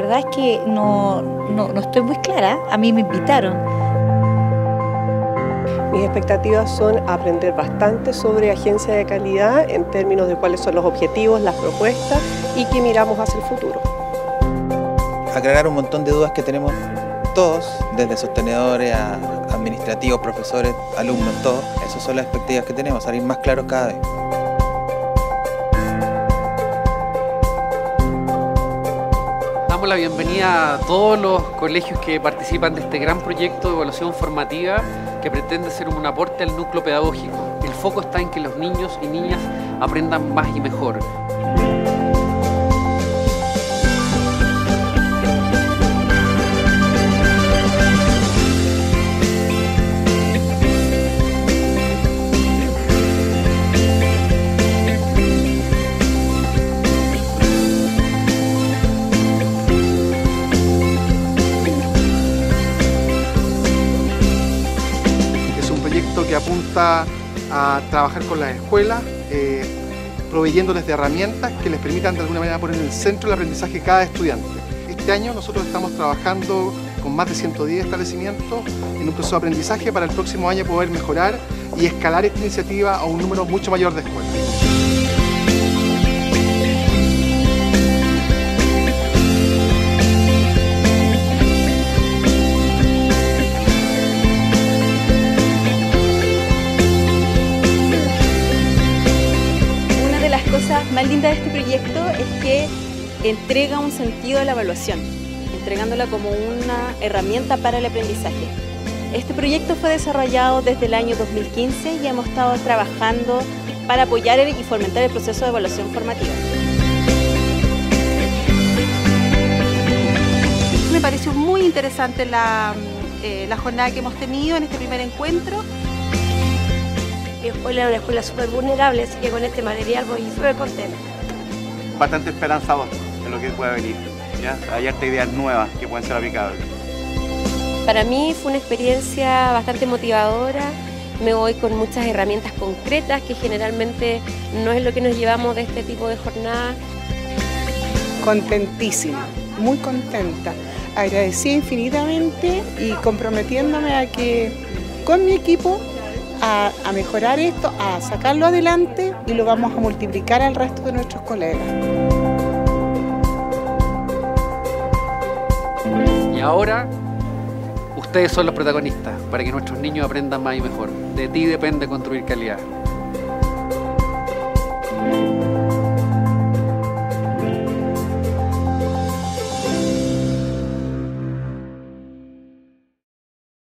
verdad es que no, no, no estoy muy clara, a mí me invitaron. Mis expectativas son aprender bastante sobre agencia de calidad en términos de cuáles son los objetivos, las propuestas y qué miramos hacia el futuro. Aclarar un montón de dudas que tenemos todos, desde sostenedores a administrativos, profesores, alumnos, todos. Esas son las expectativas que tenemos, salir más claros cada vez. La bienvenida a todos los colegios que participan de este gran proyecto de evaluación formativa que pretende ser un aporte al núcleo pedagógico. El foco está en que los niños y niñas aprendan más y mejor. Que apunta a trabajar con las escuelas, eh, proveyéndoles de herramientas que les permitan de alguna manera poner en el centro el aprendizaje de cada estudiante. Este año nosotros estamos trabajando con más de 110 establecimientos en un proceso de aprendizaje para el próximo año poder mejorar y escalar esta iniciativa a un número mucho mayor de escuelas. Más linda de este proyecto es que entrega un sentido a la evaluación, entregándola como una herramienta para el aprendizaje. Este proyecto fue desarrollado desde el año 2015 y hemos estado trabajando para apoyar y fomentar el proceso de evaluación formativa. Me pareció muy interesante la, eh, la jornada que hemos tenido en este primer encuentro mi escuela es una escuela súper vulnerable, así que con este material voy súper contenta. Bastante esperanzador en lo que pueda venir. ¿ya? Hay harta ideas nuevas que pueden ser aplicables. Para mí fue una experiencia bastante motivadora. Me voy con muchas herramientas concretas que generalmente no es lo que nos llevamos de este tipo de jornadas. Contentísima, muy contenta, agradecida infinitamente y comprometiéndome a que con mi equipo a, mejorar esto, a sacarlo adelante y lo vamos a multiplicar al resto de nuestros colegas. Y ahora ustedes son los protagonistas para que nuestros niños aprendan más y mejor. De ti depende construir calidad.